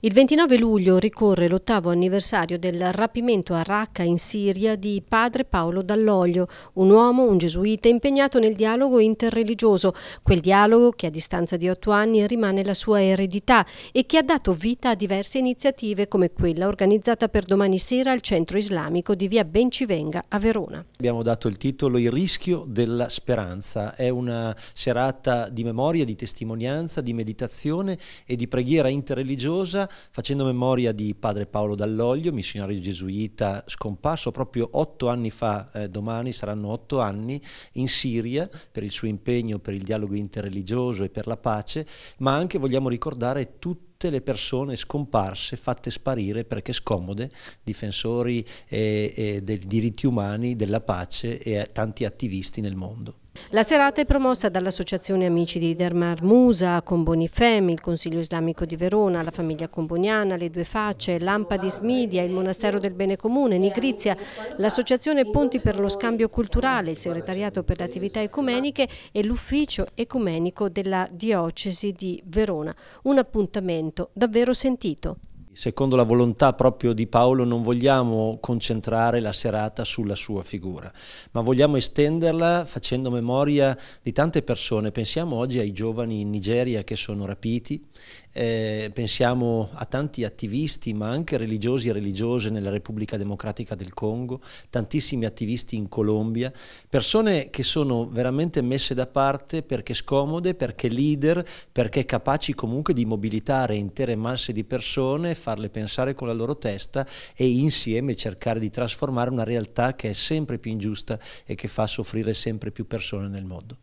Il 29 luglio ricorre l'ottavo anniversario del rapimento a Raqqa in Siria di padre Paolo Dall'Oglio, un uomo, un gesuita impegnato nel dialogo interreligioso, quel dialogo che a distanza di otto anni rimane la sua eredità e che ha dato vita a diverse iniziative come quella organizzata per domani sera al centro islamico di via Bencivenga a Verona. Abbiamo dato il titolo Il rischio della speranza, è una serata di memoria, di testimonianza, di meditazione e di preghiera interreligiosa facendo memoria di padre Paolo Dall'Oglio, missionario gesuita scomparso proprio otto anni fa, eh, domani saranno otto anni, in Siria per il suo impegno per il dialogo interreligioso e per la pace, ma anche vogliamo ricordare tutte le persone scomparse, fatte sparire perché scomode, difensori eh, eh, dei diritti umani, della pace e tanti attivisti nel mondo. La serata è promossa dall'Associazione Amici di Dermar Musa, Combonifem, il Consiglio Islamico di Verona, la famiglia comboniana, le Due Facce, Lampadis Media, il Monastero del Bene Comune, Nigrizia, l'Associazione Ponti per lo Scambio Culturale, il Segretariato per le Attività Ecumeniche e l'Ufficio Ecumenico della Diocesi di Verona. Un appuntamento davvero sentito. Secondo la volontà proprio di Paolo non vogliamo concentrare la serata sulla sua figura, ma vogliamo estenderla facendo memoria di tante persone. Pensiamo oggi ai giovani in Nigeria che sono rapiti, eh, pensiamo a tanti attivisti, ma anche religiosi e religiose nella Repubblica Democratica del Congo, tantissimi attivisti in Colombia, persone che sono veramente messe da parte perché scomode, perché leader, perché capaci comunque di mobilitare intere masse di persone, farle pensare con la loro testa e insieme cercare di trasformare una realtà che è sempre più ingiusta e che fa soffrire sempre più persone nel mondo.